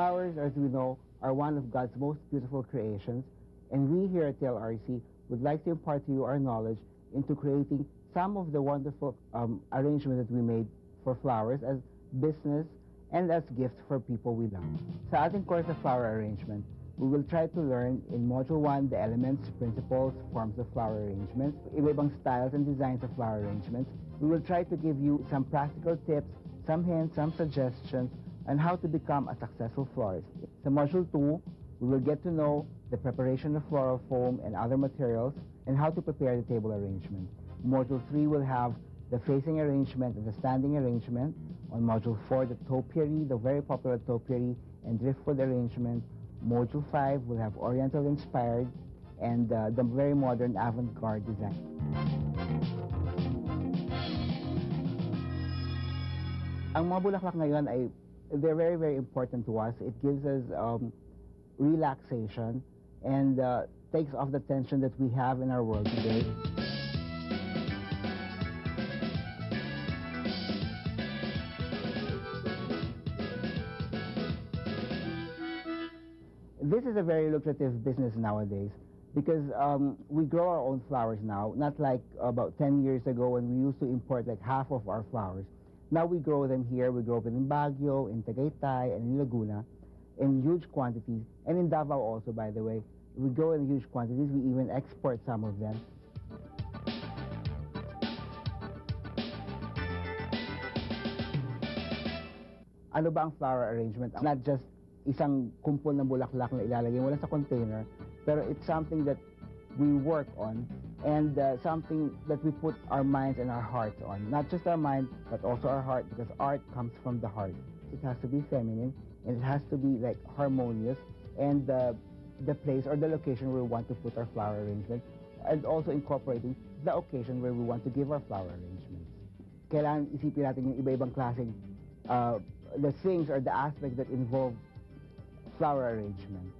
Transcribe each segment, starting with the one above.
Flowers, as we know, are one of God's most beautiful creations, and we here at TLRC would like to impart to you our knowledge into creating some of the wonderful um, arrangements that we made for flowers as business and as gifts for people we love. Sa ating course of flower arrangement, we will try to learn in Module 1 the elements, principles, forms of flower arrangements, iba-ibang styles and designs of flower arrangements. We will try to give you some practical tips, some hints, some suggestions on how to become a successful florist. Sa Module 2, we will get to know the preparation of floral foam and other materials and how to prepare the table arrangement. Module 3 will have the facing arrangement and the standing arrangement. On Module 4, the topiary, the very popular topiary and driftwood arrangement. Module 5 will have Oriental-inspired and uh, the very modern avant-garde design. Ang mga bulaklak ngayon ay they're very, very important to us. It gives us um, relaxation and uh, takes off the tension that we have in our world today. This is a very lucrative business nowadays because um, we grow our own flowers now, not like about 10 years ago when we used to import like half of our flowers. Now we grow them here. We grow them in Baguio, in Tagaytay, and in Laguna in huge quantities. And in Davao also, by the way. We grow in huge quantities. We even export some of them. Ano ba ang flower arrangement? Not just isang kumpol ng bulaklak na ilalagay mo lang sa container, pero it's something that we work on and uh, something that we put our minds and our hearts on. Not just our mind, but also our heart, because art comes from the heart. It has to be feminine, and it has to be like harmonious, and the, the place or the location where we want to put our flower arrangement, and also incorporating the occasion where we want to give our flower arrangements. Kailangan isipin natin yung iba-ibang klaseng uh, the things or the aspects that involve flower arrangement.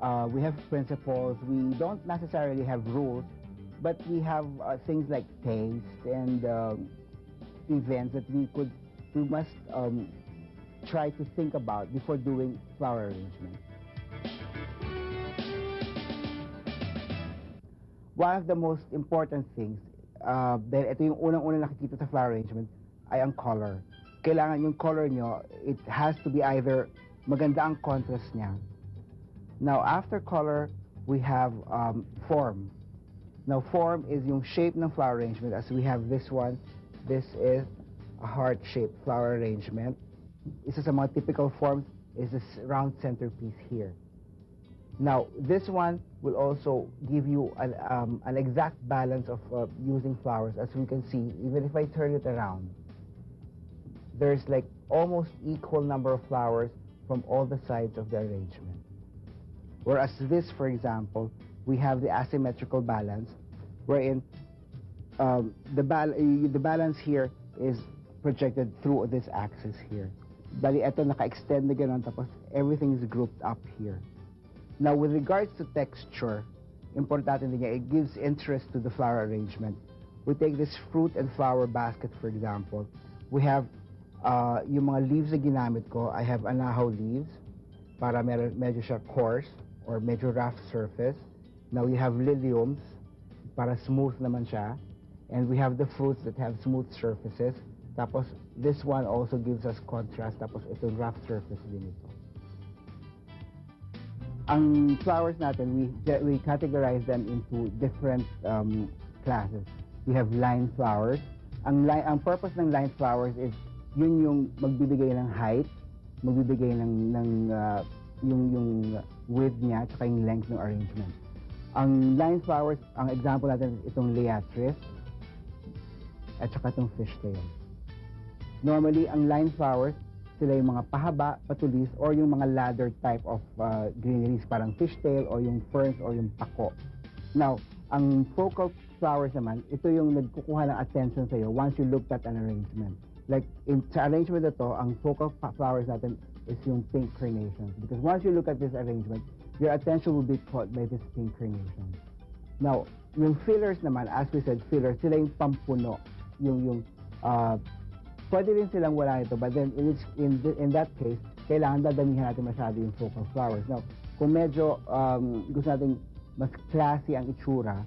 Uh, we have principles. We don't necessarily have rules, but we have uh, things like taste and um, events that we could, we must um, try to think about before doing flower arrangement. One of the most important things, uh, dahil ito yung unang-unang nakikita sa flower arrangement, ay ang color kailangan yung color nyo, it has to be either maganda ang contrast niya. Now, after color, we have um, form. Now, form is yung shape ng flower arrangement. As we have this one, this is a heart-shaped flower arrangement. Isa sa mga typical forms is this round centerpiece here. Now, this one will also give you an, um, an exact balance of uh, using flowers. As we can see, even if I turn it around, there's like almost equal number of flowers from all the sides of the arrangement. Whereas this, for example, we have the asymmetrical balance, wherein um, the, bal the balance here is projected through this axis here. Bali, ito naka-extend na ganun, tapos everything is grouped up here. Now, with regards to texture, importante din it gives interest to the flower arrangement. We take this fruit and flower basket, for example. We have uh, yung mga leaves na ginamit ko, I have anahaw leaves para medyo siya coarse or medyo rough surface. Now we have liliums para smooth naman siya. And we have the fruits that have smooth surfaces. Tapos this one also gives us contrast. Tapos ito rough surface din ito. Ang flowers natin, we, we categorize them into different um, classes. We have line flowers. Ang, line, ang purpose ng line flowers is yun yung magbibigay ng height, magbibigay ng, ng uh, yung, yung width niya, at yung length ng arrangement. Ang line flowers, ang example natin itong Liatris, at saka itong fishtail. Normally, ang line flowers, sila yung mga pahaba, patulis, or yung mga ladder type of uh, greeneries, parang fishtail, or yung ferns, or yung pako. Now, ang focal flowers naman, ito yung nagkukuha ng attention sa iyo once you looked at an arrangement. Like, in, sa arrangement na to, ang focal flowers natin is yung pink carnations. Because once you look at this arrangement, your attention will be caught by this pink carnation. Now, yung fillers naman, as we said, fillers, sila yung pampuno. Yung, yung, uh, pwede rin silang wala ito, but then in, in, in that case, kailangan dadamihan natin masyado yung focal flowers. Now, kung medyo um, gusto natin mas classy ang itsura,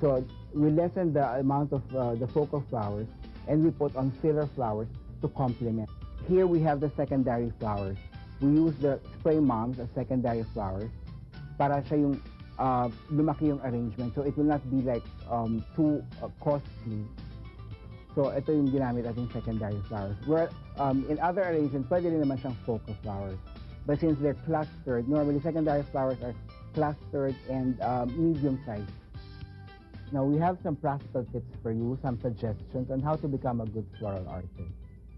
so we lessen the amount of uh, the focal flowers and we put on filler flowers to complement. Here we have the secondary flowers. We use the spray moms as secondary flowers para siya yung uh, lumaki yung arrangement. So it will not be like um, too uh, costly. So ito yung ginamit ating secondary flowers. Where um, in other arrangements, pwede rin naman siyang focal flowers. But since they're clustered, normally secondary flowers are clustered and um, medium sized. Now we have some practical tips for you, some suggestions on how to become a good floral artist.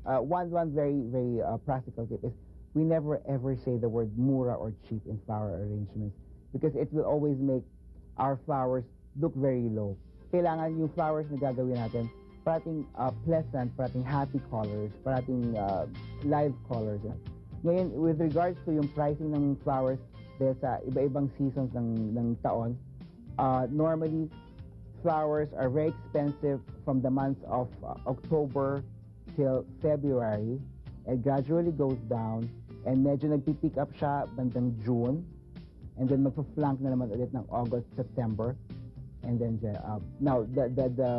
Uh, one, one very, very uh, practical tip is we never ever say the word mura or cheap in flower arrangements because it will always make our flowers look very low. Kailangan yung flowers na gagawin natin parating uh, pleasant, parating happy colors, parating uh, live colors. Ngayon, with regards to yung pricing ng flowers dahil sa iba-ibang seasons ng, ng taon, uh, normally, flowers are very expensive from the months of uh, October till February. It gradually goes down and medyo nagpipick up siya bandang June and then magpa-flank na naman ulit ng August, September and then uh, now the, the the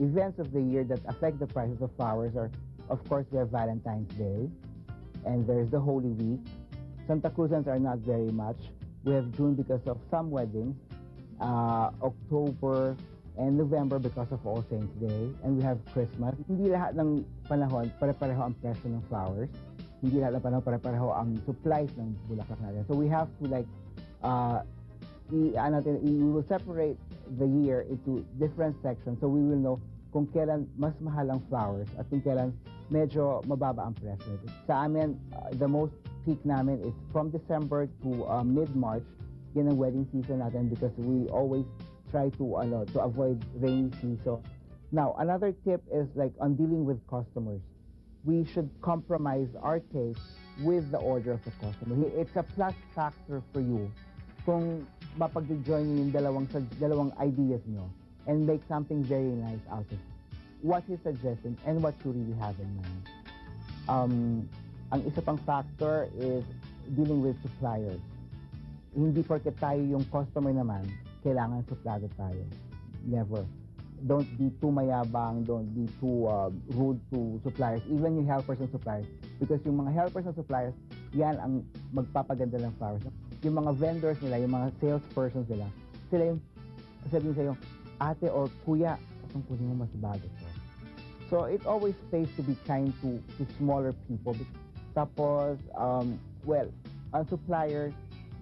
events of the year that affect the prices of flowers are of course have Valentine's Day and there's the Holy Week. Santa Cruzans are not very much. We have June because of some weddings, uh, October and November because of All Saints Day, and we have Christmas. Hindi lahat ng panahon pare-pareho ang presyo ng flowers. Hindi lahat ng pare-pareho ang supplies ng bulaklak natin. So we have to like uh, i, ano, i- we will separate the year into different sections so we will know kung kailan mas mahal ang flowers at kung kailan medyo mababa ang presyo. Sa amin, uh, the most peak namin is from December to uh, mid-March. Yan ang wedding season natin because we always try to ano to avoid rainy season. Now, another tip is like on dealing with customers. We should compromise our taste with the order of the customer. It's a plus factor for you kung mapag-join yung dalawang, dalawang ideas nyo and make something very nice out of it. What he's suggesting and what you really have in mind. Um, ang isa pang factor is dealing with suppliers. Hindi porket tayo yung customer naman, kailangan suplado tayo. Never. Don't be too mayabang, don't be too uh, rude to suppliers, even yung helpers and suppliers. Because yung mga helpers and suppliers, yan ang magpapaganda ng flowers. Yung mga vendors nila, yung mga salespersons nila, sila yung sabihin sa'yo, ate or kuya, itong kunin mo mas bago. So it always pays to be kind to, to smaller people. Tapos, um, well, on suppliers,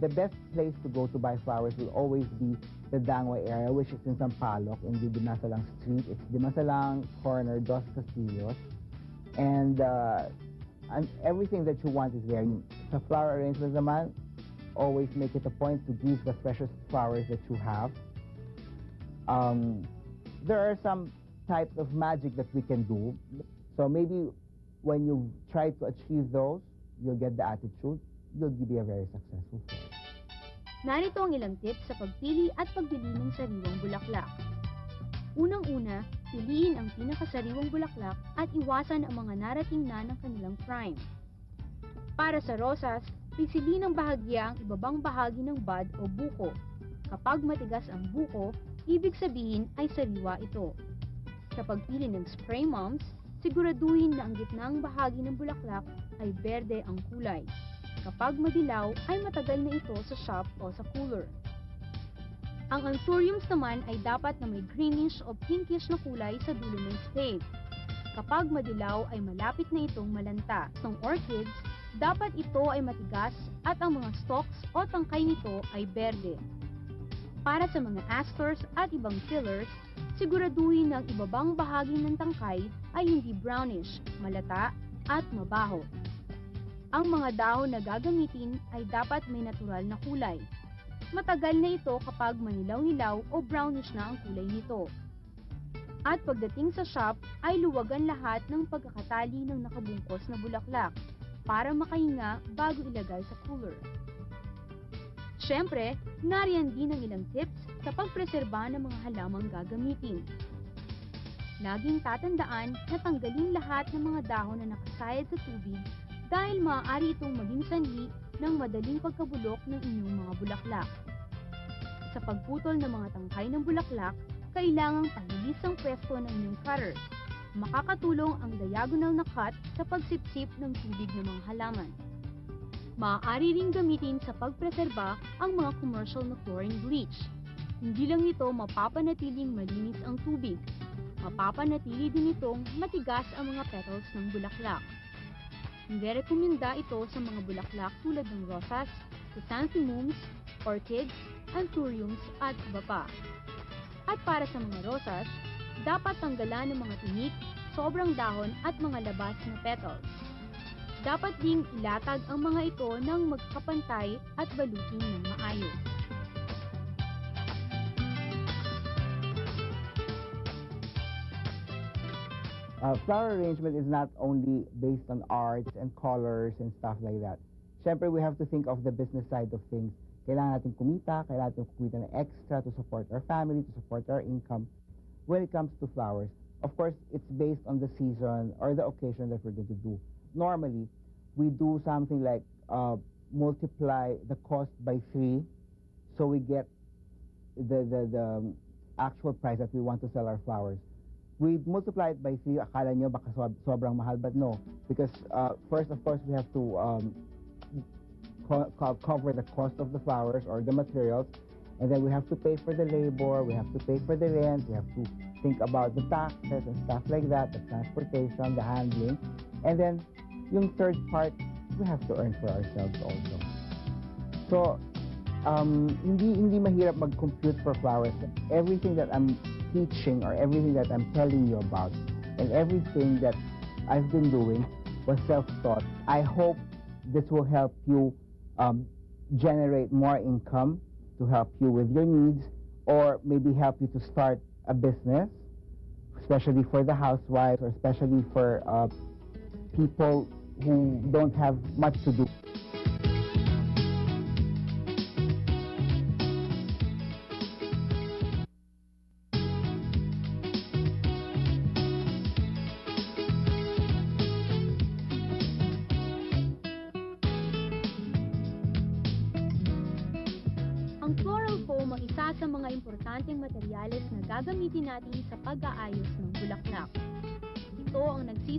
the best place to go to buy flowers will always be the Dangway area, which is in Sampaloc, in the Dimasalang Street. It's Dimasalang corner, Dos Castillos. And, uh, and everything that you want is there. Sa flower arrangements naman, always make it a point to give the freshest flowers that you have. Um, there are some types of magic that we can do. So maybe when you try to achieve those, you'll get the attitude, you'll be a very successful. Narito ang ilang tips sa pagpili at pagbili ng sariwang bulaklak. Unang-una, piliin ang pinakasariwang bulaklak at iwasan ang mga narating na ng kanilang prime. Para sa rosas, pisili ng bahagya ang ibabang bahagi ng bud o buko. Kapag matigas ang buko, ibig sabihin ay sariwa ito. Sa pagpili ng spray moms, siguraduhin na ang gitnang bahagi ng bulaklak ay berde ang kulay. Kapag madilaw, ay matagal na ito sa shop o sa cooler. Ang anthuriums naman ay dapat na may greenish o pinkish na kulay sa dulo ng spade. Kapag madilaw ay malapit na itong malanta. Ng orchids, dapat ito ay matigas at ang mga stalks o tangkay nito ay berde. Para sa mga asters at ibang fillers, siguraduhin na ang ibabang bahagi ng tangkay ay hindi brownish, malata at mabaho. Ang mga dahon na gagamitin ay dapat may natural na kulay. Matagal na ito kapag manilaw-hilaw o brownish na ang kulay nito. At pagdating sa shop ay luwagan lahat ng pagkakatali ng nakabungkos na bulaklak para makahinga bago ilagay sa cooler. Siyempre, nariyan din ang ilang tips sa pagpreserba ng mga halamang gagamitin. Laging tatandaan na tanggalin lahat ng mga dahon na nakasayad sa tubig dahil maaari itong maging sanhi ng madaling pagkabulok ng inyong mga bulaklak. Sa pagputol ng mga tangkay ng bulaklak, kailangang pahilis ang pwesto ng inyong cutter. Makakatulong ang diagonal na cut sa pagsipsip ng tubig ng mga halaman. Maaari ring gamitin sa pagpreserba ang mga commercial na chlorine bleach. Hindi lang ito mapapanatiling malinis ang tubig, mapapanatili din itong matigas ang mga petals ng bulaklak. Nirekomenda ito sa mga bulaklak tulad ng rosas, chrysanthemums, orchids, anthuriums at iba pa. At para sa mga rosas, dapat tanggalan ng mga tinik, sobrang dahon at mga labas na petals. Dapat ding ilatag ang mga ito ng magkapantay at balutin ng maayos. Uh, flower arrangement is not only based on arts and colors and stuff like that. Siyempre, we have to think of the business side of things. Kailangan natin kumita, kailangan natin kumita ng extra to support our family, to support our income. When it comes to flowers, of course, it's based on the season or the occasion that we're going to do. Normally, we do something like uh, multiply the cost by three, so we get the, the, the um, actual price that we want to sell our flowers. We multiply it by three, akala nyo baka sobrang mahal, but no. Because uh, first, of course, we have to um, co- cover the cost of the flowers or the materials, and then we have to pay for the labor, we have to pay for the rent, we have to think about the taxes and stuff like that, the transportation, the handling, and then yung third part, we have to earn for ourselves also. So, um, hindi hindi mahirap mag-compute for flowers. Everything that I'm teaching or everything that I'm telling you about and everything that I've been doing was self-taught. I hope this will help you um, generate more income to help you with your needs or maybe help you to start a business, especially for the housewives or especially for uh, people who don't have much to do.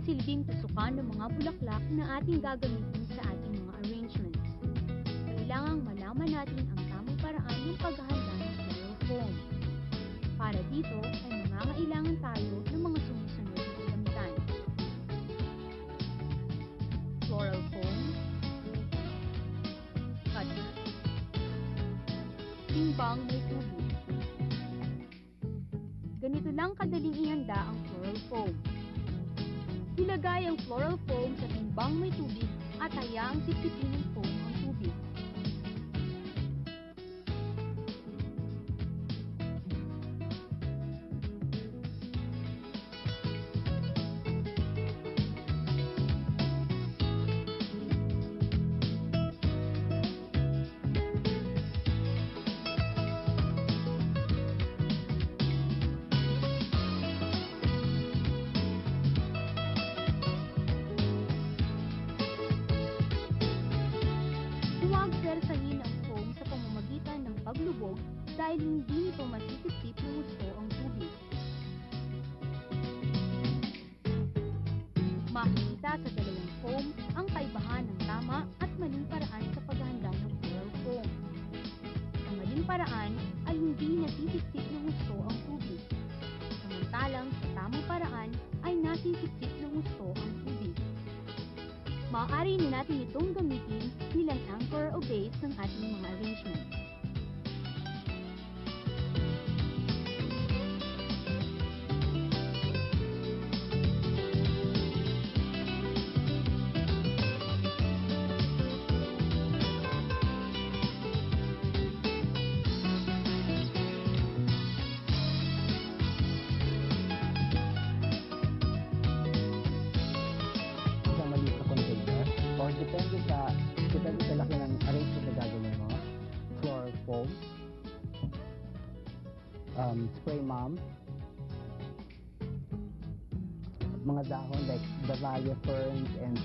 Nagsisilbing tusukan ng mga bulaklak na ating gagamitin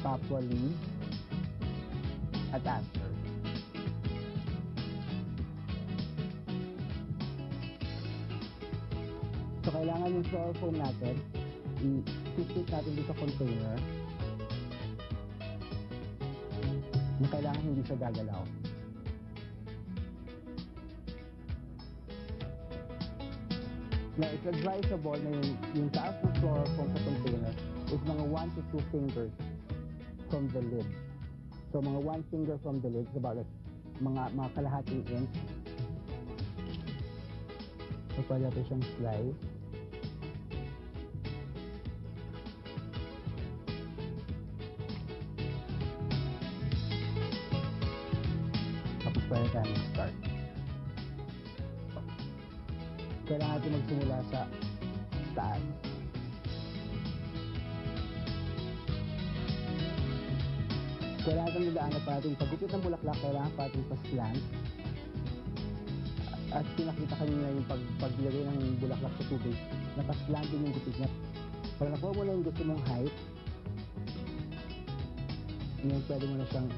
Papua at after. So, kailangan yung floor foam natin, i-fit natin dito sa container na kailangan hindi siya gagalaw. na it's advisable na yung, yung taas ng floor foam sa container is mga 1 to 2 fingers from the lid. So mga 1 finger from the lid about like mga, mga kalahating inch. So pwede natin siyang slice. Tapos pwede tayo mag-start. Kailangan natin magsimula sa taas. Kailangan natin nadaanan pa natin pagupit ng bulaklak, kailangan pa natin pa-slant. At pinakita kanina yung pag, paglagay ng bulaklak sa tubig, nakaslant din yung gupit niya. Pag nakuha mo na yung gusto mong height, ngayon pwede mo na siyang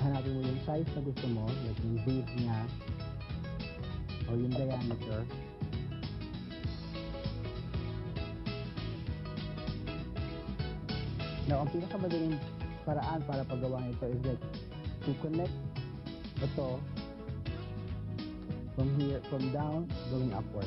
hanapin mo yung size na gusto mo, like yung width niya, o yung diameter. Now, ang pinakamadaling paraan para paggawa ito is like to connect ito from here, from down, going upward.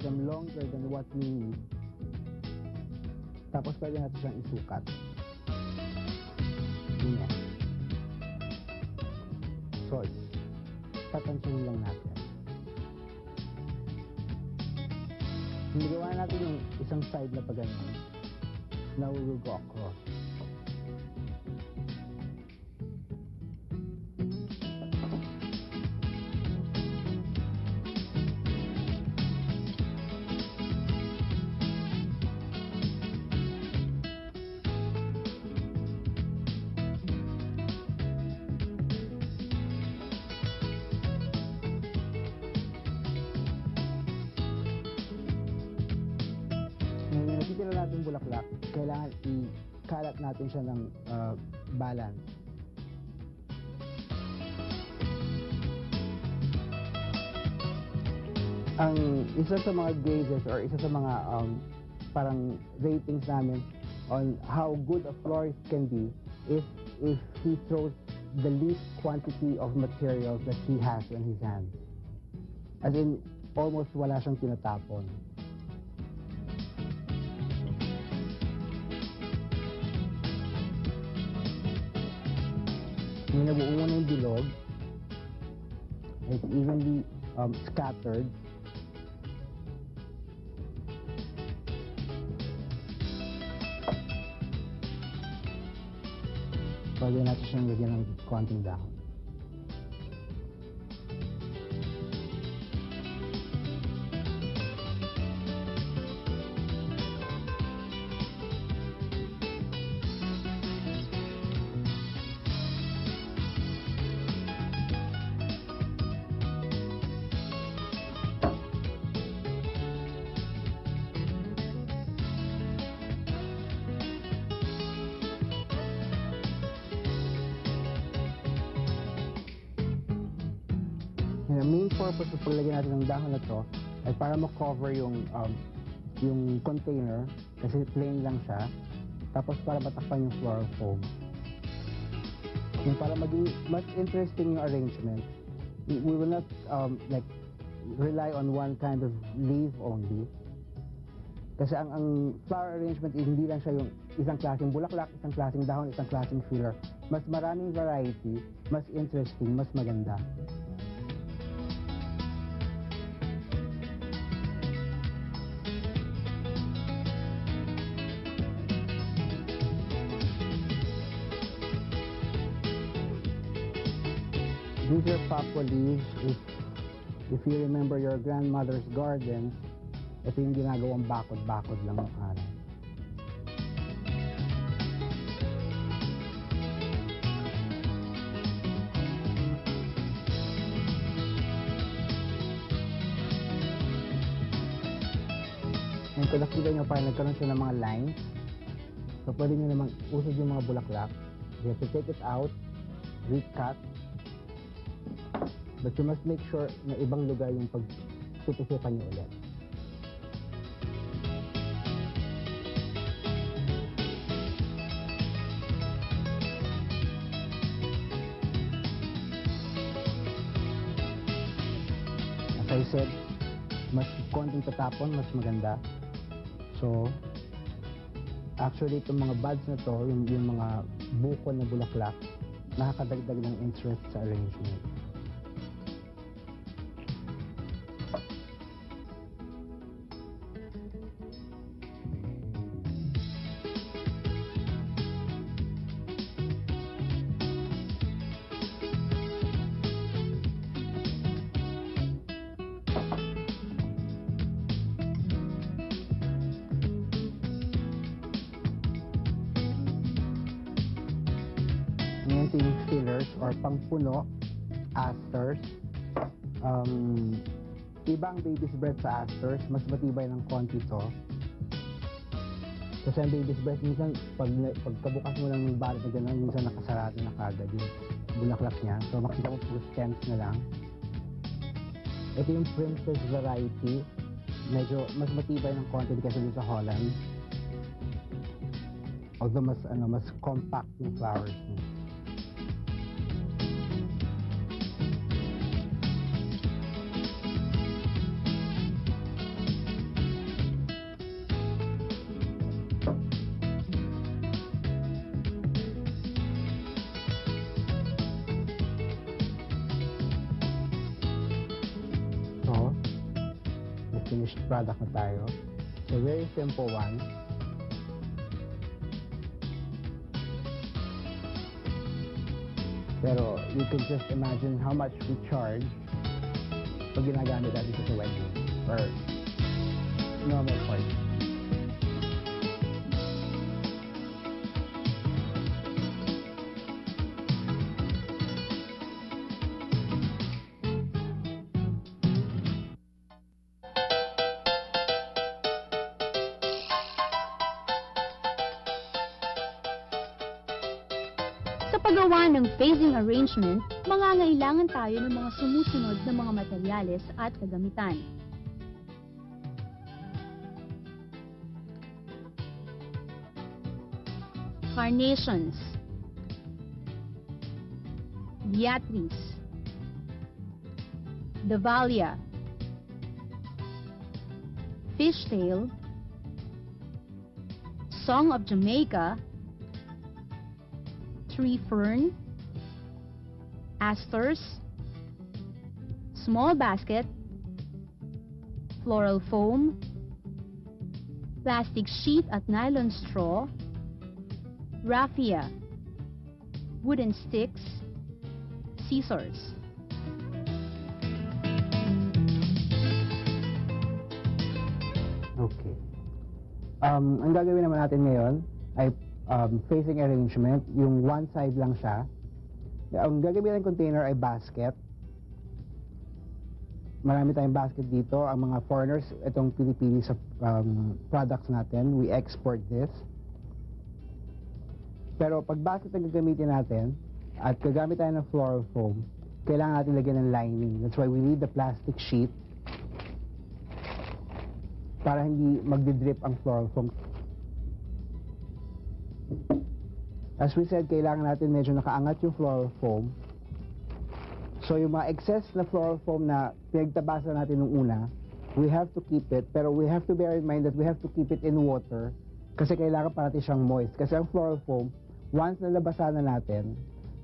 Them longer than what we need. Tapos, pwede natin siyang isukat. Ganyan. So, tatansyahin lang natin. Hindi gawa natin yung isang side na pa ganun. I-kalat natin siya ng uh, balance. Ang isa sa mga gauges or isa sa mga um, parang ratings namin on how good a florist can be is if he throws the least quantity of materials that he has in his hands. As in, almost wala siyang tinatapon. Yung nabuo yung bilog, it's evenly um, scattered. Pwede natin siyang lagyan ng konting dahon. Paglagay natin ng dahon na to ay para ma-cover yung um, yung container kasi plain lang siya. Tapos para matakpan yung floral foam. Yung para maging mas interesting yung arrangement, we, we will not um, like rely on one kind of leaf only. Kasi ang, ang flower arrangement is hindi lang siya yung isang klaseng bulaklak, isang klaseng dahon, isang klaseng filler. Mas maraming variety, mas interesting, mas maganda. Papa leaves. If, if you remember your grandmother's garden, ito yung ginagawang bakod-bakod lang ng kanan. Ngayon kung nakita nyo parang nagkaroon siya ng mga lines, so pwede nyo namang usod yung mga bulaklak. You have to take it out, recut, but you must make sure na ibang lugar yung pagtutusukan nyo ulit. As I said, mas konting tatapon, mas maganda. So, actually, itong mga buds na to, yung, yung mga buko na bulaklak, nakakadagdag ng interest sa arrangement. Sa asters, mas matibay ng konti to. Kasi ang baby's breath, minsan pag, pagkabukas mo lang ng balat na gano'n, minsan nakasarado na kagad yung bulaklak niya. So makita mo puro stems na lang. Ito yung princess variety. Medyo mas matibay ng konti kasi dun sa Holland. Although mas ano mas compact yung flowers niya. So, very simple one. Pero, you can just imagine how much we charge pag ginagamit natin sa wedding or normal party. Phasing arrangement, mangangailangan tayo ng mga sumusunod na mga materyales at kagamitan. Carnations. Beatrice. Dahlia Fishtail. Song of Jamaica. Tree fern, asters, small basket, floral foam, plastic sheet at nylon straw, raffia, wooden sticks, scissors. Okay. Um, ang gagawin naman natin ngayon ay um, facing arrangement. Yung one side lang siya. Ang gagawin ng container ay basket. Marami tayong basket dito. Ang mga foreigners, itong pinipili sa um, products natin. We export this. Pero pag basket ang gagamitin natin, at gagamit tayo ng floral foam, kailangan natin lagyan ng lining. That's why we need the plastic sheet para hindi magdi-drip ang floral foam. As we said, kailangan natin medyo nakaangat yung floral foam. So yung mga excess na floral foam na pinagtabasa natin nung una, we have to keep it, pero we have to bear in mind that we have to keep it in water kasi kailangan pa natin siyang moist. Kasi ang floral foam, once nalabasan na natin,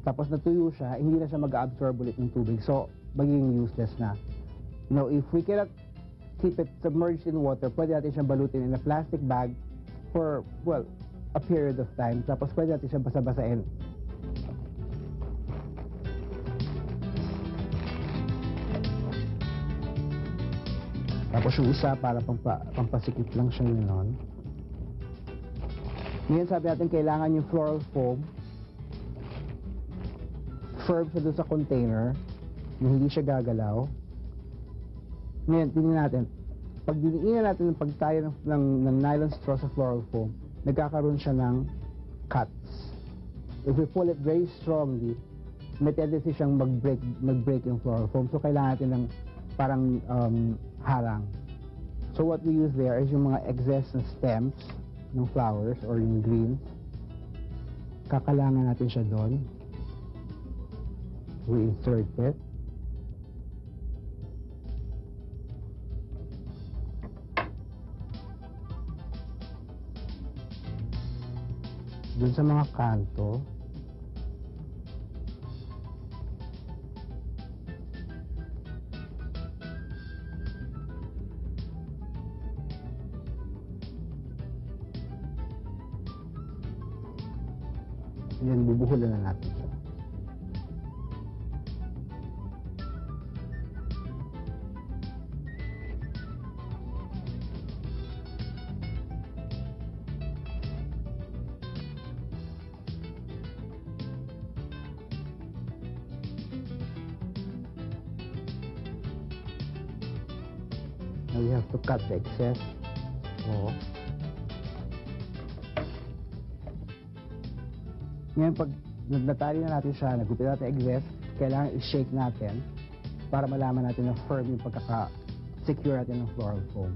tapos natuyo siya, hindi na siya mag-absorb ulit ng tubig. So, magiging useless na. Know, if we cannot keep it submerged in water, pwede natin siyang balutin in a plastic bag for, well, a period of time, tapos pwede natin siya basa-basain. Tapos yung isa, para pampa, pampasikip lang siya noon. Ngayon sabi natin, kailangan yung floral foam. Firm siya doon sa container, yung hindi siya gagalaw. Ngayon, tingnan natin. Pag diniinan natin ng pagtayo ng, ng, ng nylon straw sa floral foam, nagkakaroon siya ng cuts. If we pull it very strongly, may tendency siyang mag-break, mag-break yung floral foam. So, kailangan natin ng parang um, harang. So, what we use there is yung mga excess na stems ng flowers or yung greens. Kakalangan natin siya doon. We insert it. Doon sa mga kanto, yan, bubuhulan na natin cut the excess. Oo. Ngayon, pag natali na natin siya, nagupit natin excess, kailangan i-shake natin para malaman natin na firm yung pagkaka-secure natin ng floral foam.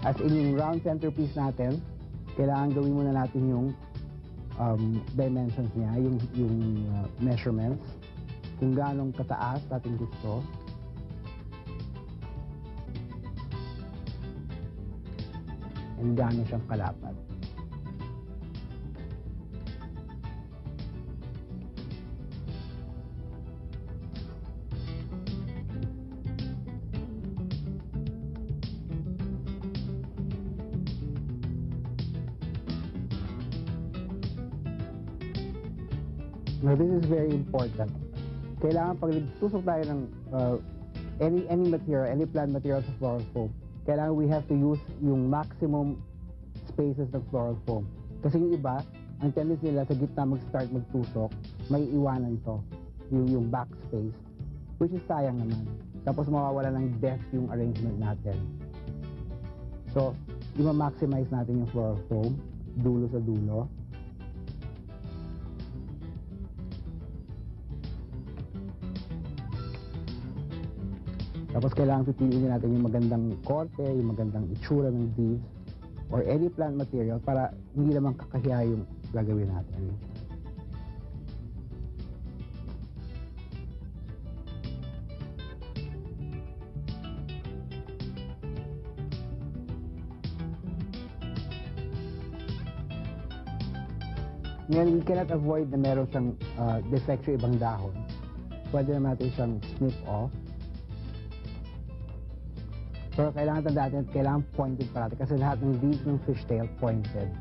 As in yung round centerpiece natin, kailangan gawin muna natin yung um, dimensions niya, yung, yung uh, measurements, kung gaano kataas natin gusto. And gaano siyang kalapad. Now, this is very important. Kailangan pag nagtusok tayo ng uh, any any material, any plant material sa floral foam, kailangan we have to use yung maximum spaces ng floral foam. Kasi yung iba, ang tendency nila sa gitna mag-start magtusok, may iwanan to, yung, yung back space, which is sayang naman. Tapos mawawala ng depth yung arrangement natin. So, i-maximize natin yung floral foam, dulo sa dulo. Tapos kailangan pipiliin natin yung magandang korte, yung magandang itsura ng leaves, or any plant material para hindi naman kakahiya yung gagawin natin. Ngayon, we cannot avoid na meron siyang uh, defect sa ibang dahon. Pwede naman natin siyang snip off. Pero kailangan tandaan natin, kailangan pointed parati kasi lahat ng leaves ng fishtail pointed.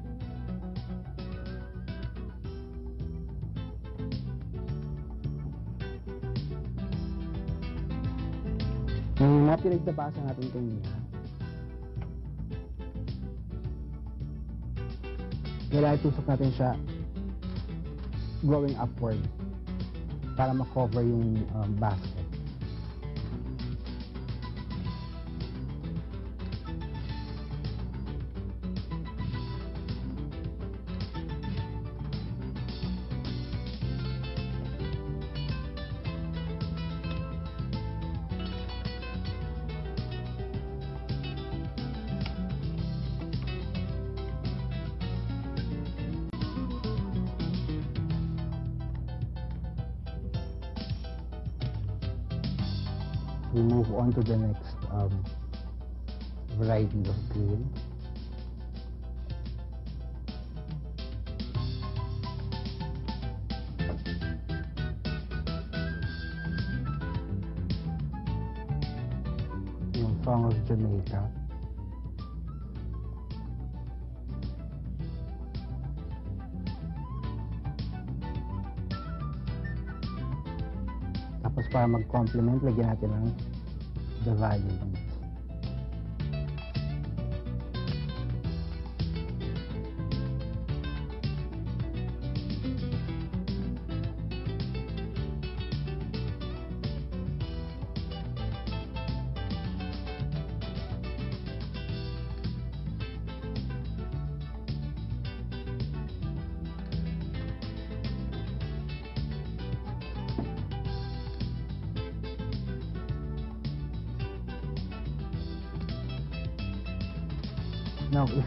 Yung mga pinagdabasa natin kanina, kailangan tusok natin siya going upward para ma-cover yung um, basket. To the next um, variety of green. Yung Song of Jamaica. Tapos para mag-complement, lagyan natin ng the value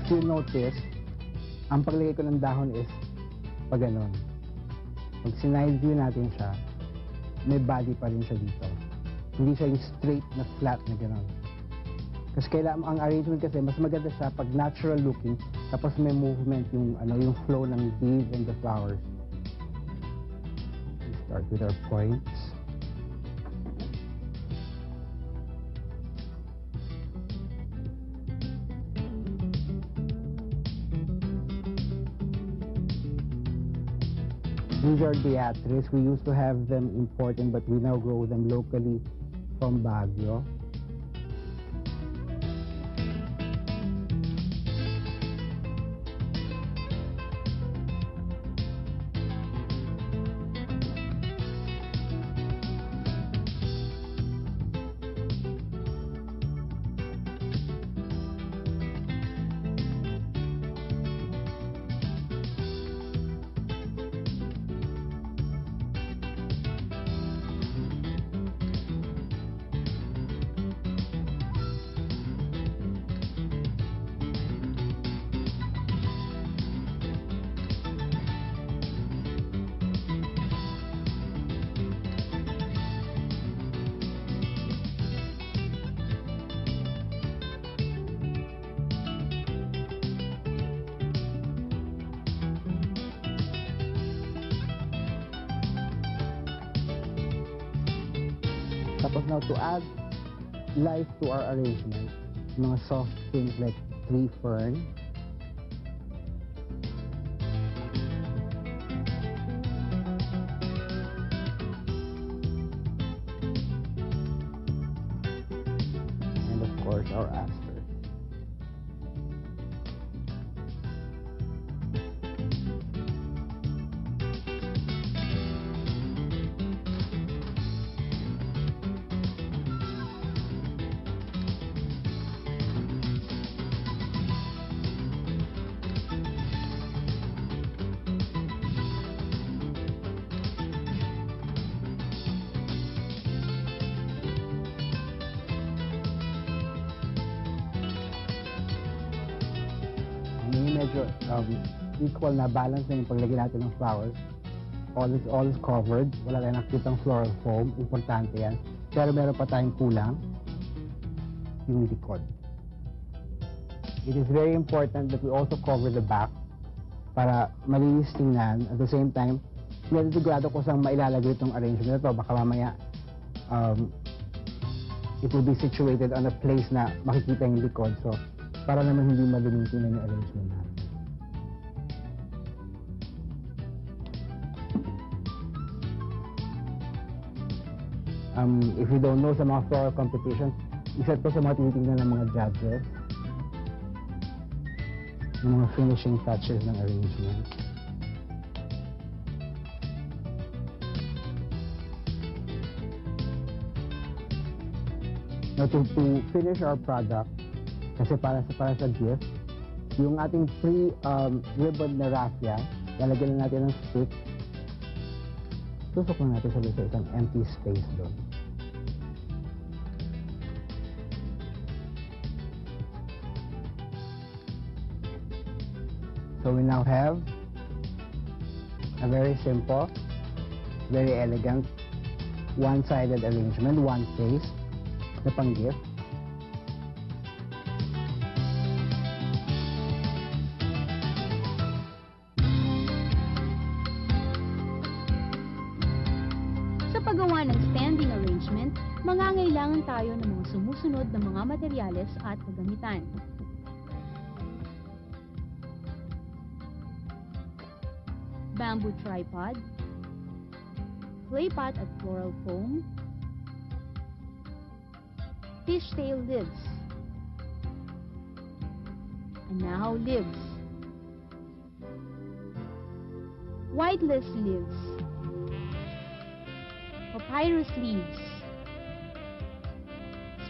you notice, ang paglagay ko ng dahon is pag ganun. Pag sinide view natin siya, may body pa rin siya dito. Hindi siya yung straight na flat na gano'n. Kasi kailangan, ang arrangement kasi, mas maganda siya pag natural looking, tapos may movement yung, ano, yung flow ng leaves and the flowers. We start with our points. These are Beatrice. We used to have them imported, but we now grow them locally from Baguio. Now to add life to our arrangement, mga soft things like tree fern. Equal na balance na yung paglagay natin ng flowers. All is, all is covered. Wala tayong nakitang floral foam. Importante yan. Pero meron pa tayong kulang. Yung likod. It is very important that we also cover the back para malinis tingnan. At the same time, hindi sigurado ko saan mailalagay itong arrangement na to. Baka mamaya um, it will be situated on a place na makikita yung likod. So, para naman hindi madaling tingnan yung arrangement natin. Um, if you don't know sa mga floral competitions, isa to sa mga tinitingnan ng mga judges. Yung mga finishing touches ng arrangement. Now, to, to finish our product, kasi para sa para sa gift, yung ating free um, ribbon na raffia, lalagyan na natin ng stick. Tusok lang natin sa isang empty space doon. So we now have a very simple, very elegant, one-sided arrangement, one face na pang-gift. Sa paggawa ng standing arrangement, mangangailangan tayo ng mga sumusunod na mga materyales at kagamitan. Bamboo tripod, clay pot at floral foam, fishtail lids, and now lids, white lace leaves, papyrus leaves,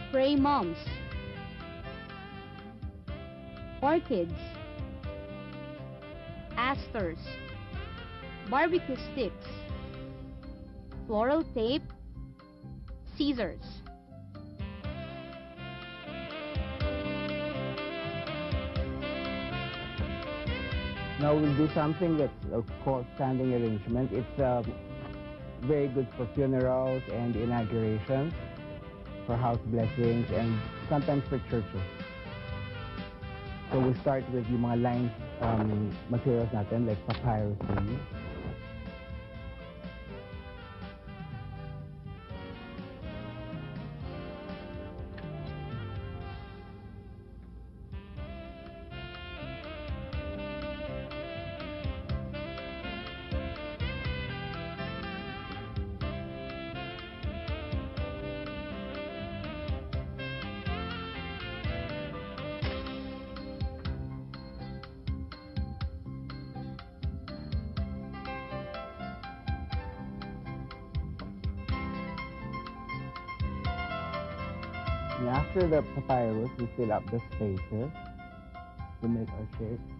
spray mums, orchids, asters, barbecue sticks, floral tape, scissors. Now we'll do something that's uh, called standing arrangement. It's um, very good for funerals and inaugurations, for house blessings, and sometimes for churches. So we'll start with yung mga lines um, materials natin like papyrus papyrus, we fill up the spaces to make our shape.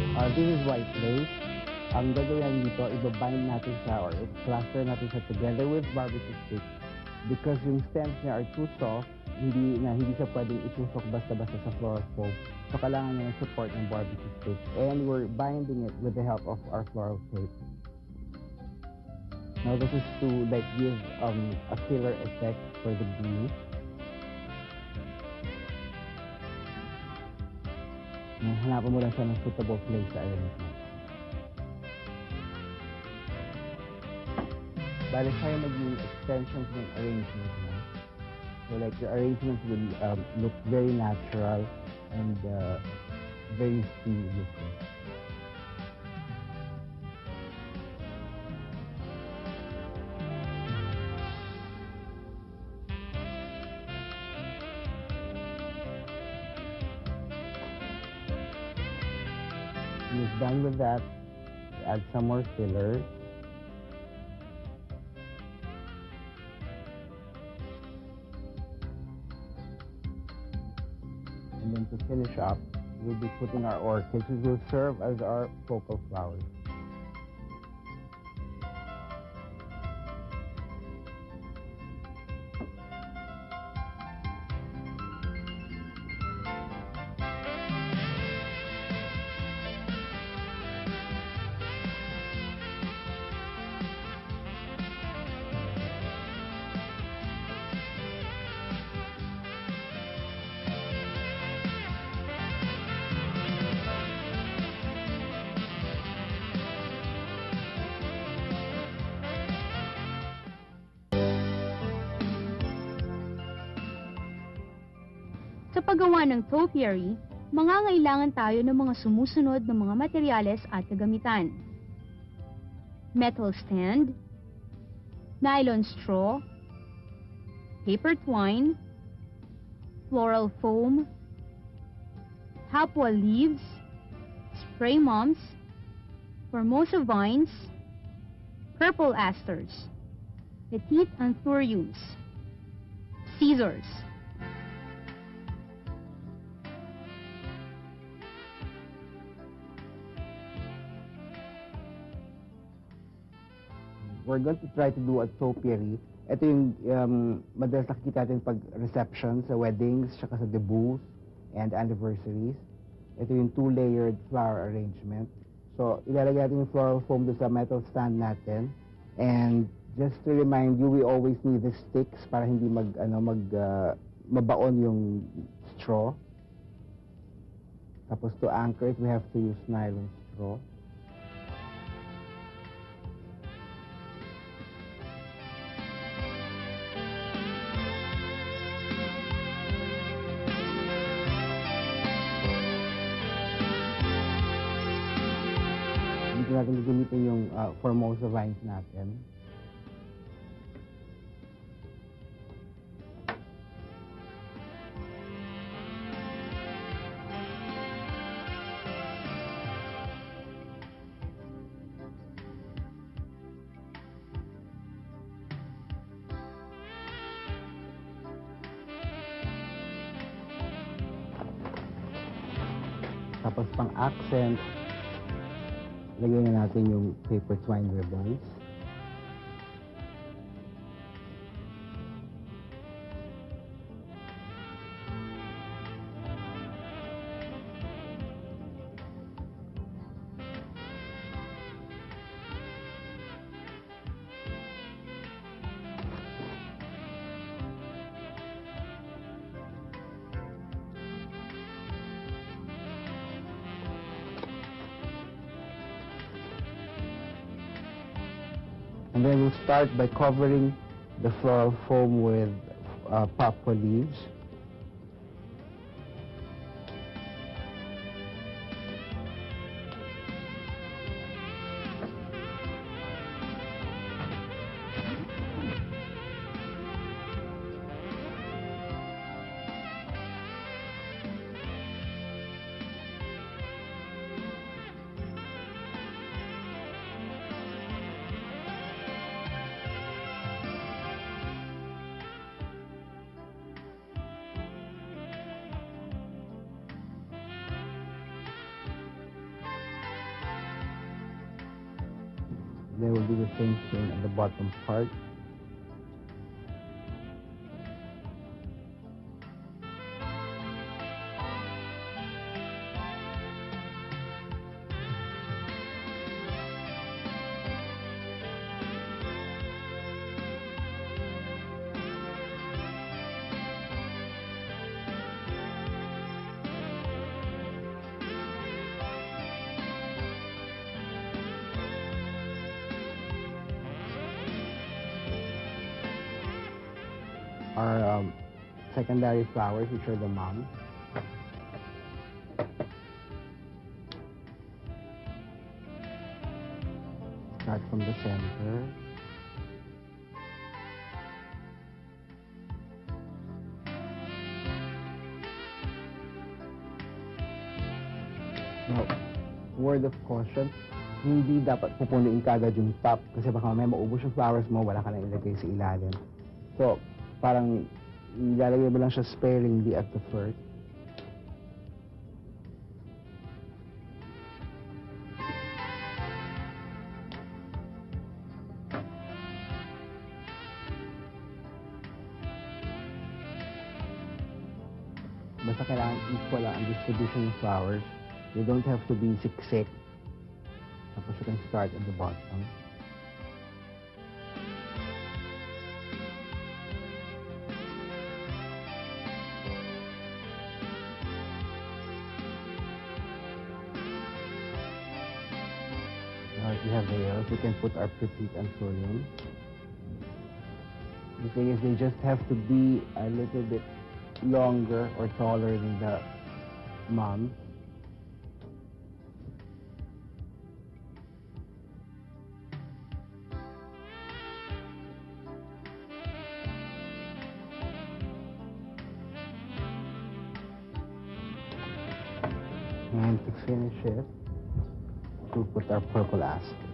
Uh, this is white lace. Ang gagawin dito, ibabind natin siya or cluster natin siya together with barbecue stick because yung stems niya are too soft, hindi na hindi siya pwedeng itusok basta-basta sa floral foam. So kailangan niya ng support ng barbecue stick. And we're binding it with the help of our floral tape. Now this is to like give um, a filler effect for the glue. Hanapan mo lang siya ng suitable place sa arrangement. Bale, siya yung naging extensions ng arrangement mo. So like your arrangements will um, look very natural and uh, very free looking. When with that, add some more filler. And then to finish up, we'll be putting our orchids, which will serve as our focal flowers. Sa paggawa ng topiary, mangangailangan tayo ng mga sumusunod na mga materyales at kagamitan. Metal stand, nylon straw, paper twine, floral foam, hapwa leaves, spray moms, formosa vines, purple asters, petit anthuriums, scissors, We're going to try to do a topiary. Ito yung um, madalas nakikita natin pag reception sa weddings, tsaka sa debuts and anniversaries. Ito yung two-layered flower arrangement. So, ilalagay natin yung floral foam doon sa metal stand natin. And just to remind you, we always need the sticks para hindi mag, ano, mag, uh, mabaon yung straw. Tapos to anchor it, we have to use nylon straw. Natin gagamitin yung uh, Formosa vines natin. Tapos pang accent, lagyan na natin yung paper twine ribbons. Start by covering the floral foam with uh, papua leaves. Thing on secondary flowers, which are the moms. Start from the center. Now, word of caution, hindi dapat pupunuin kagad yung top kasi baka may maubos yung flowers mo, wala ka na ilagay sa ilalim. So, parang ilalagay mo lang siya sparingly at the first. Basta kailangan equal ang distribution ng flowers. They don't have to be siksik. Tapos you can start at the bottom. Can put our petit anthurium. The thing is, they just have to be a little bit longer or taller than the mom. And to finish it, we'll put our purple acid.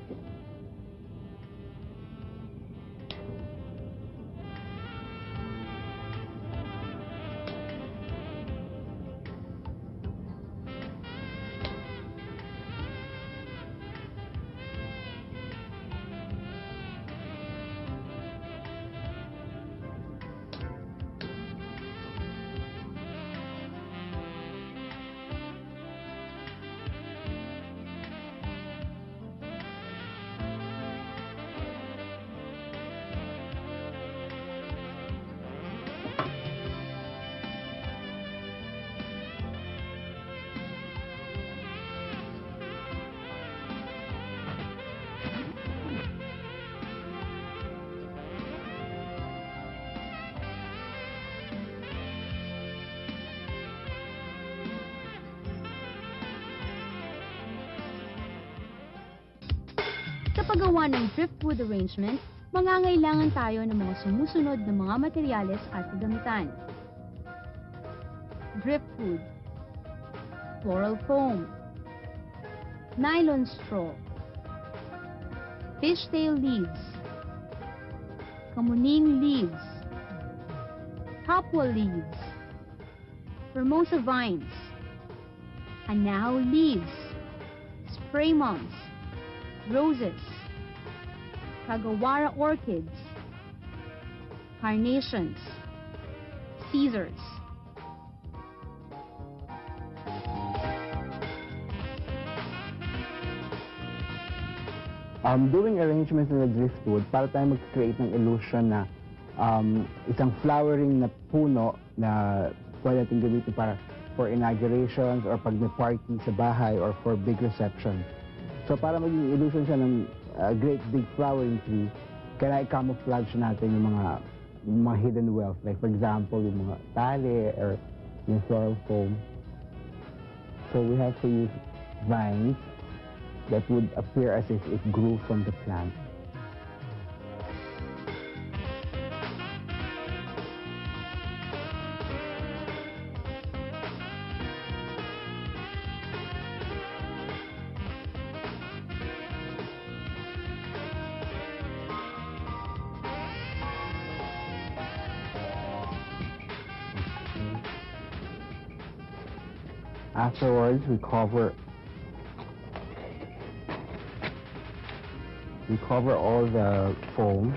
Paggawa ng driftwood arrangement, mangangailangan tayo ng mga sumusunod na mga materyales at kagamitan. Driftwood Floral foam Nylon straw Fishtail leaves Kamuning leaves Hopwell leaves Formosa vines Anahaw leaves Spray mums roses, Kagawara orchids, carnations, Caesars. um, doing arrangements in the driftwood para tayo mag-create ng illusion na um, isang flowering na puno na pwede natin gamitin para for inaugurations or pag may party sa bahay or for big reception. So para maging illusion siya ng uh, great big flowering tree, kailangan i-camouflage natin yung mga mga hidden wealth. Like for example, yung mga tali or yung floral foam. So we have to use vines that would appear as if it grew from the plant. Afterwards, we cover we cover all the foam.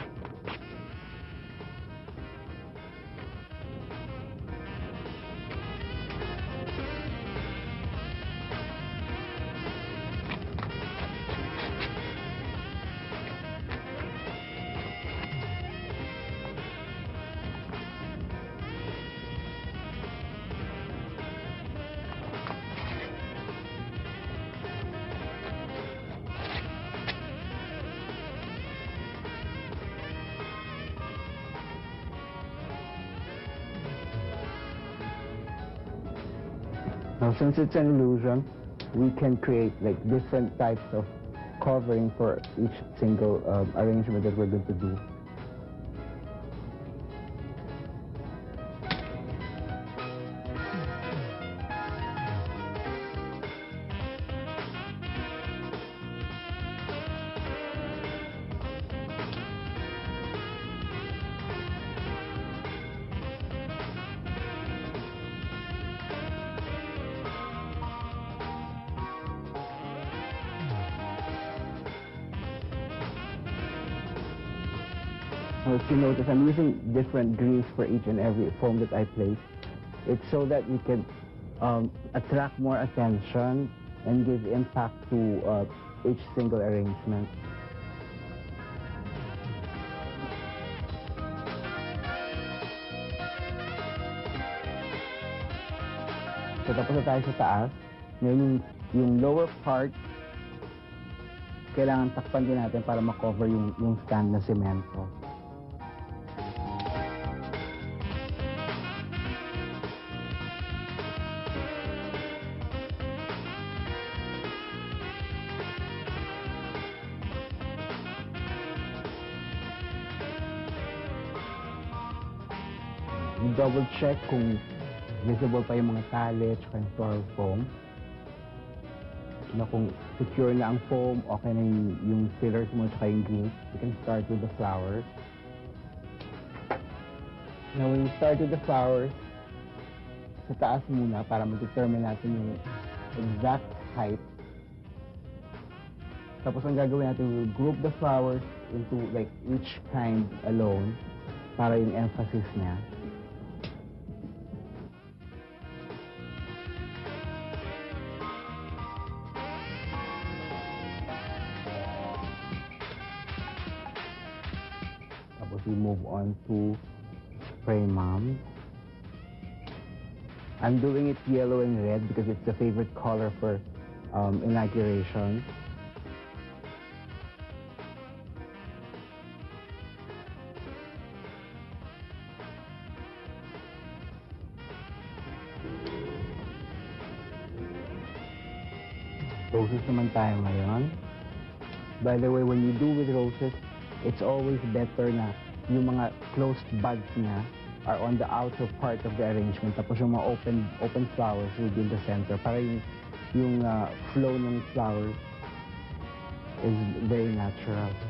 Since it's an illusion, we can create like different types of covering for each single um, arrangement that we're going to do. Different greens for each and every foam that I place. It's so that we can um, attract more attention and give impact to uh, each single arrangement. So tapos na tayo sa taas. Ngayon yung, yung lower part, kailangan takpan din natin para makover yung, yung stand na semento. Double check kung visible pa yung mga tali at floral foam. Na kung secure na ang foam, okay na yung, yung fillers mo at yung glue. You can start with the flowers. Now, when you start with the flowers, sa taas muna para ma-determine natin yung exact height. Tapos ang gagawin natin, we'll group the flowers into like each kind alone para yung emphasis niya. Move on to spray mom. I'm doing it yellow and red because it's the favorite color for um, inauguration. Roses naman tayo ngayon. By the way, when you do with roses, it's always better na yung mga closed buds niya are on the outer part of the arrangement. Tapos yung mga open open flowers will be in the center. Para yung, yung uh, flow ng flowers is very natural.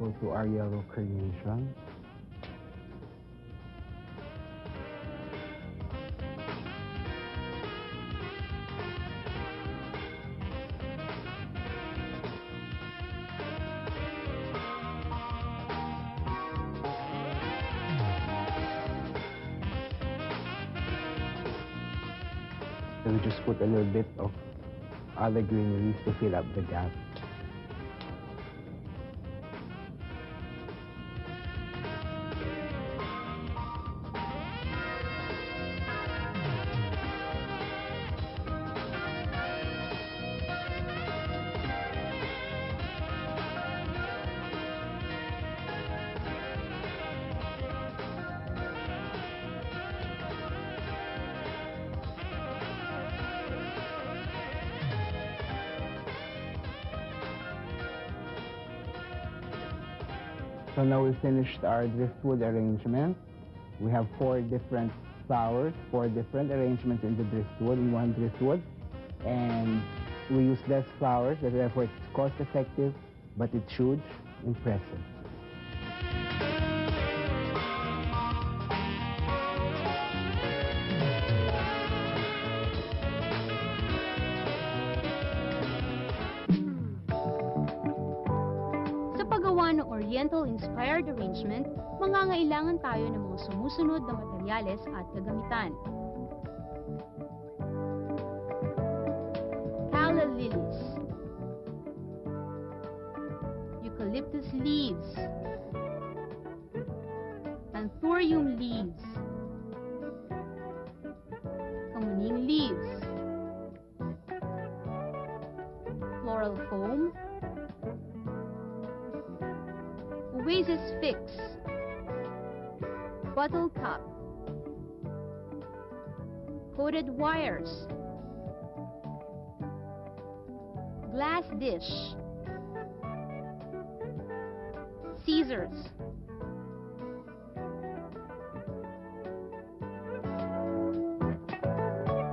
Go to our yellow creation. So we just put a little bit of other greeneries to fill up the gap. We finished our driftwood arrangement. We have four different flowers, four different arrangements in the driftwood, in one driftwood. And we use less flowers, therefore it's cost effective, but it's huge, impressive. Tayo ng mga sumusunod na materyales at kagamitan. Wires Glass Dish Scissors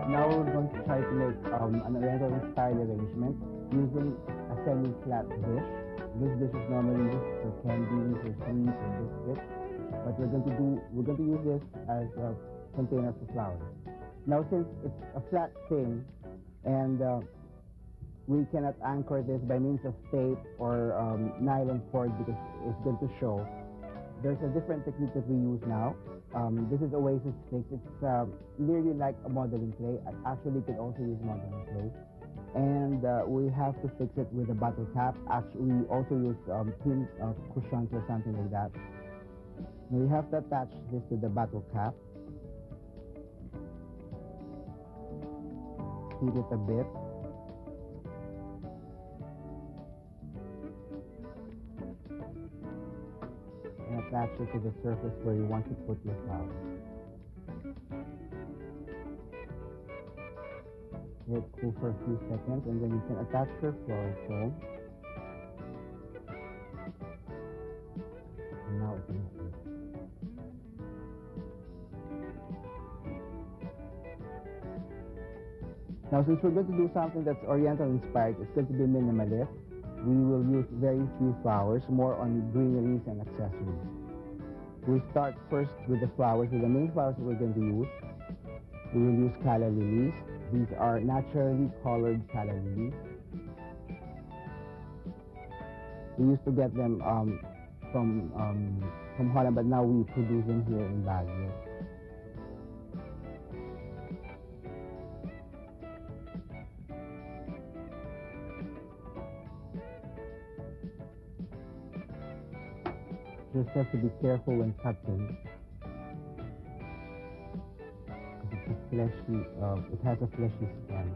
Now we're going to try to make um, an oriental style arrangement using a semi-flat dish. This dish is normally used for candies or sweets or biscuits, but we're going to do we're going to use this as a container for flowers. Now since it's a flat thing and uh, we cannot anchor this by means of tape or um, nylon cord because it's going to show. There's a different technique that we use now. Um, this is Oasis Fix. It's um, nearly like a modeling clay. I Actually, you can also use modeling clay. And uh, we have to fix it with a bottle cap. Actually, we also use um, uh, cushions or something like that. We have to attach this to the bottle cap. Heat it a bit. And attach it to the surface where you want to put your flower. Let it cool for a few seconds and then you can attach your flower foam. Now, since we're going to do something that's Oriental inspired, it's going to be minimalist. We will use very few flowers, more on greeneries and accessories. We'll start first with the flowers, with the main flowers that we're going to use. We will use calla lilies. These are naturally colored calla lilies. We used to get them um, from um, from Holland, but now we produce them here in Baguio. Just have to be careful when cutting. 'Cause It's a fleshy, uh, it has a fleshy stem.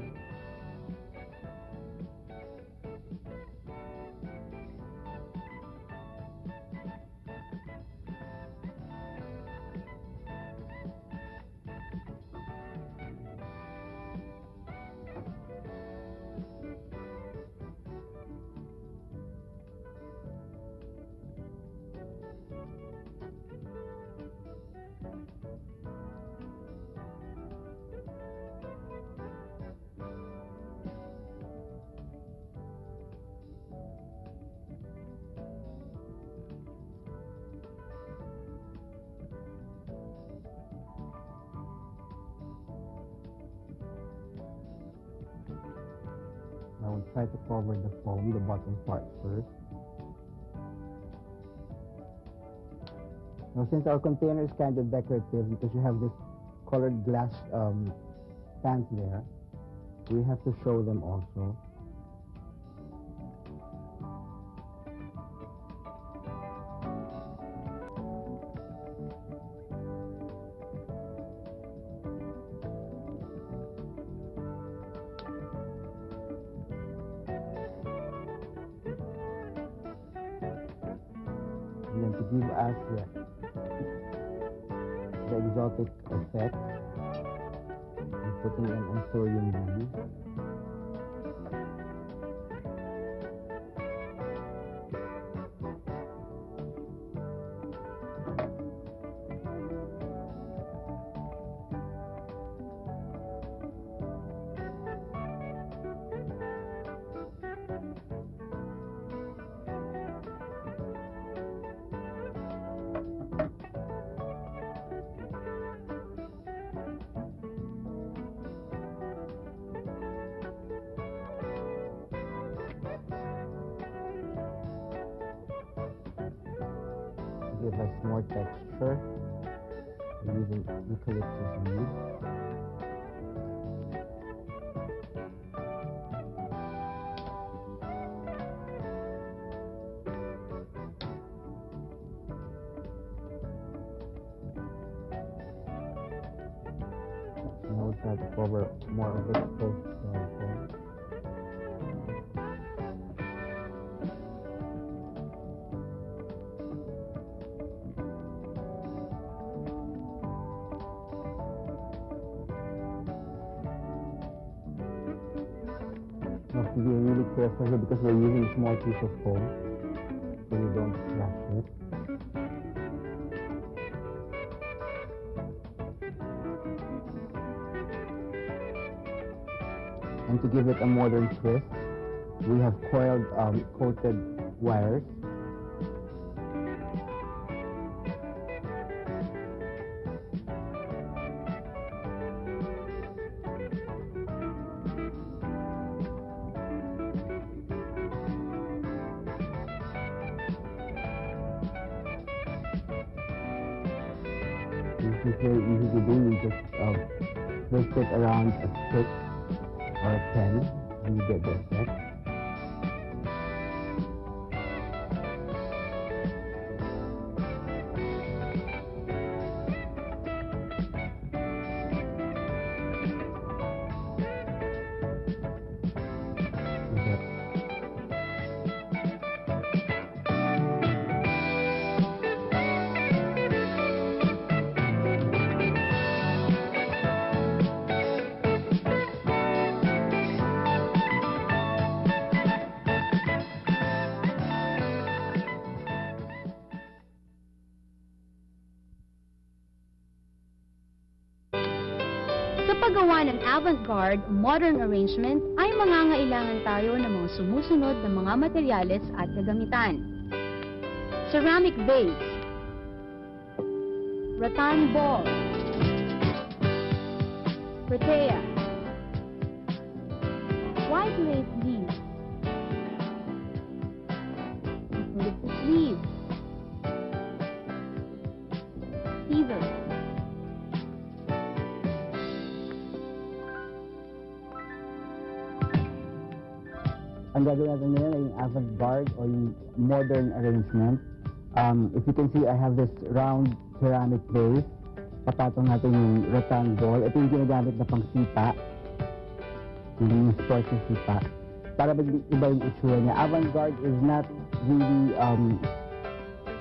Since our container is kind of decorative because you have this colored glass um, pans there, we have to show them also. Give us more texture. Using eucalyptus leaves. Piece of foam so we don't crush it. And to give it a modern twist, we have coiled um, coated wires. Paggawa ng avant-garde modern arrangement ay mangangailangan tayo ng mga sumusunod na mga materyales at kagamitan. Ceramic vase Rattan ball. Protea. White lace ang gagawin natin ngayon ay avant-garde o yung modern arrangement. Um, if you can see, I have this round ceramic base. Papatong natin yung rattan ball. Ito yung ginagamit na pang sipa. Yung sports na sipa. Para maging iba yung itsura niya. Avant-garde is not really um,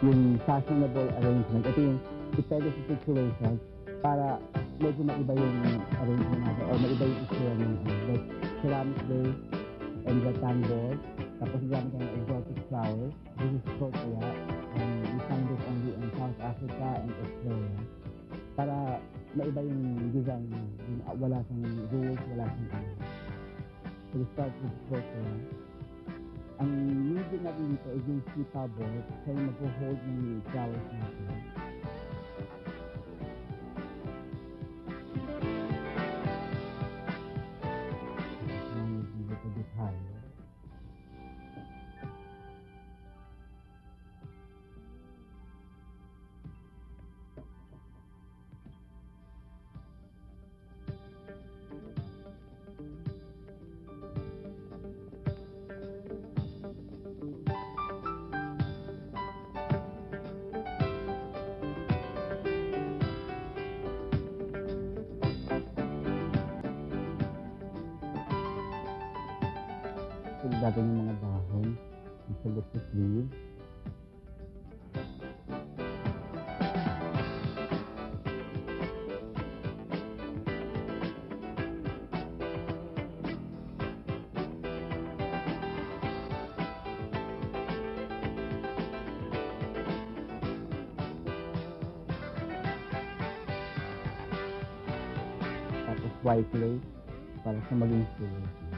yung fashionable arrangement. Ito yung depende sa situation para medyo maiba yung arrangement natin or maiba yung itsura ng ano, like ceramic base and rattan ball. Tapos gamit ng exotic flowers. This is Protea. And we find this only in South Africa and Australia. Para maiba yung design niya. Ah, wala siyang rules, wala siyang ano. So we start with Protea. Ang medium natin dito is yung sipa ball. Siya yung mag-hold ng flowers natin. Natin yung mga dahon. Eucalyptus leaves. Tapos white lace para sa maging silver.